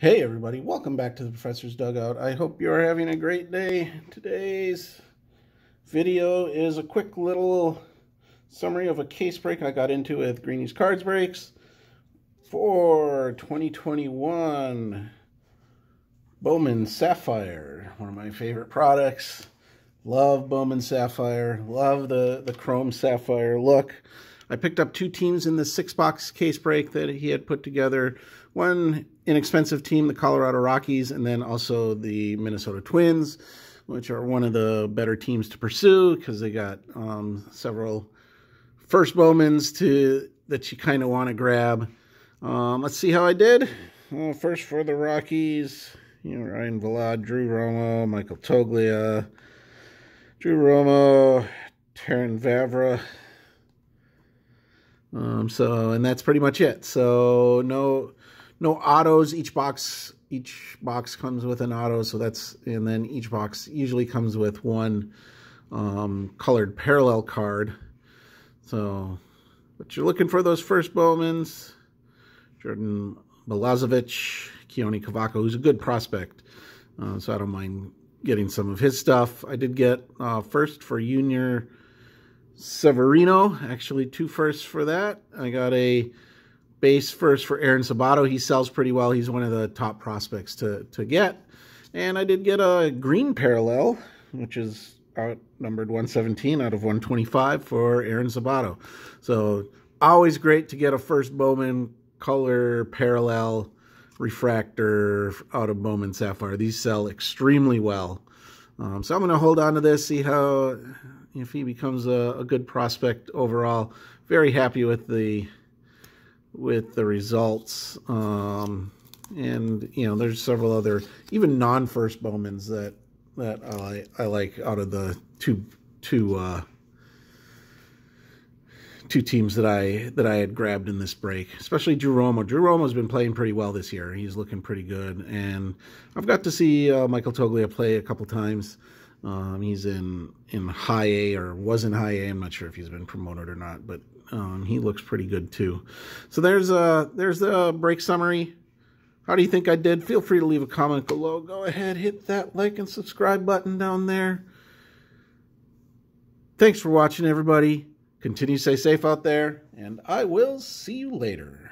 Hey everybody, welcome back to the Professor's Dugout. I hope you're having a great day. Today's video is a quick little summary of a case break I got into with Greenies Cards Breaks for 2021 Bowman Sapphire, one of my favorite products. Love Bowman Sapphire, love the, the chrome sapphire look. I picked up two teams in the six box case break that he had put together. One inexpensive team, the Colorado Rockies, and then also the Minnesota Twins, which are one of the better teams to pursue because they got um, several first Bowmans to that you kind of want to grab. Um, let's see how I did. Well, first for the Rockies, you know, Ryan Vilade, Drew Romo, Michael Toglia, Drew Romo, Terrin Vavra, um, so, and that's pretty much it. So no, no autos. Each box, each box comes with an auto. So that's, and then each box usually comes with one um, colored parallel card. So, but you're looking for those first Bowmans. Jordan Balazovic, Keoni Cavaco, who's a good prospect. Uh, so I don't mind getting some of his stuff. I did get uh, first for Yunior Severino, actually two firsts for that. I got a base first for Aaron Sabato. He sells pretty well. He's one of the top prospects to, to get. And I did get a green parallel, which is outnumbered 117 out of 125 for Aaron Sabato. So always great to get a first Bowman color parallel refractor out of Bowman Sapphire. These sell extremely well. Um, so I'm going to hold on to this, see how if he becomes a, a good prospect overall. Very happy with the with the results. Um, and you know, there's several other even non-first Bowmans that that I I like out of the two two uh, two teams that I that I had grabbed in this break, especially Drew Romo. Drew Romo's been playing pretty well this year. He's looking pretty good, and I've got to see uh, Michael Toglia play a couple times. Um, he's in in high A or was in high A. I'm not sure if he's been promoted or not, but um, he looks pretty good too. So there's a there's the break summary. How do you think I did? Feel free to leave a comment below. Go ahead, hit that like and subscribe button down there. Thanks for watching, everybody. Continue to stay safe out there, and I will see you later.